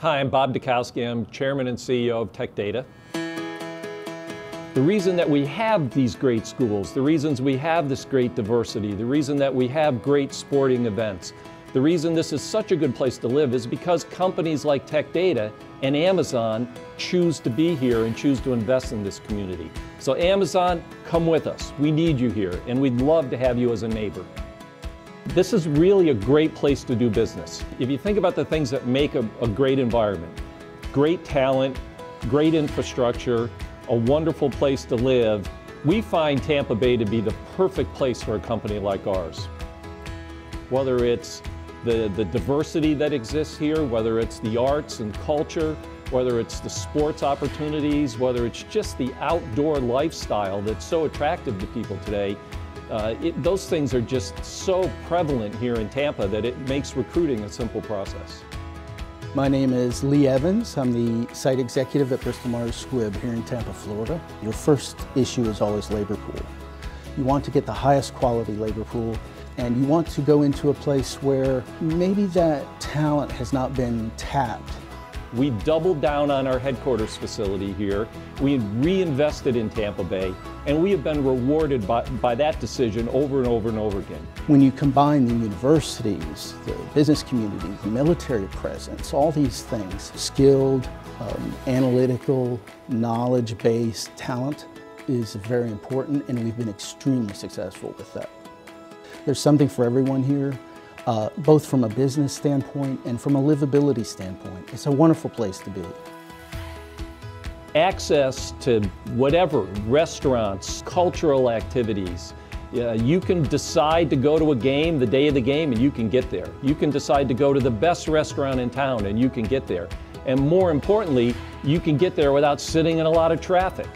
Hi, I'm Bob Dutkowsky. I'm Chairman and CEO of Tech Data. The reason that we have these great schools, the reasons we have this great diversity, the reason that we have great sporting events, the reason this is such a good place to live is because companies like Tech Data and Amazon choose to be here and choose to invest in this community. So Amazon, come with us. We need you here and we'd love to have you as a neighbor. This is really a great place to do business. If you think about the things that make a, a great environment, great talent, great infrastructure, a wonderful place to live, we find Tampa Bay to be the perfect place for a company like ours. Whether it's the, the diversity that exists here, whether it's the arts and culture, whether it's the sports opportunities, whether it's just the outdoor lifestyle that's so attractive to people today, uh, it, those things are just so prevalent here in Tampa that it makes recruiting a simple process. My name is Lee Evans. I'm the site executive at Bristol Myers Squibb here in Tampa, Florida. Your first issue is always labor pool. You want to get the highest quality labor pool and you want to go into a place where maybe that talent has not been tapped we doubled down on our headquarters facility here. We reinvested in Tampa Bay, and we have been rewarded by, by that decision over and over and over again. When you combine the universities, the business community, the military presence, all these things, skilled, um, analytical, knowledge-based talent is very important, and we've been extremely successful with that. There's something for everyone here uh, both from a business standpoint and from a livability standpoint. It's a wonderful place to be. Access to whatever, restaurants, cultural activities, uh, you can decide to go to a game the day of the game and you can get there. You can decide to go to the best restaurant in town and you can get there. And more importantly, you can get there without sitting in a lot of traffic.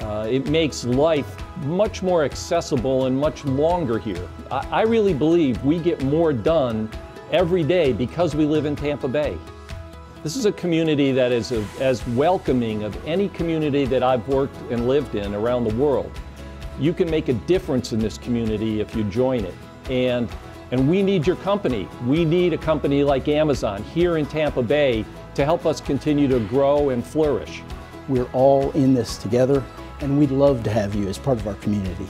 Uh, it makes life much more accessible and much longer here. I, I really believe we get more done every day because we live in Tampa Bay. This is a community that is a, as welcoming of any community that I've worked and lived in around the world. You can make a difference in this community if you join it. And, and we need your company. We need a company like Amazon here in Tampa Bay to help us continue to grow and flourish. We're all in this together and we'd love to have you as part of our community.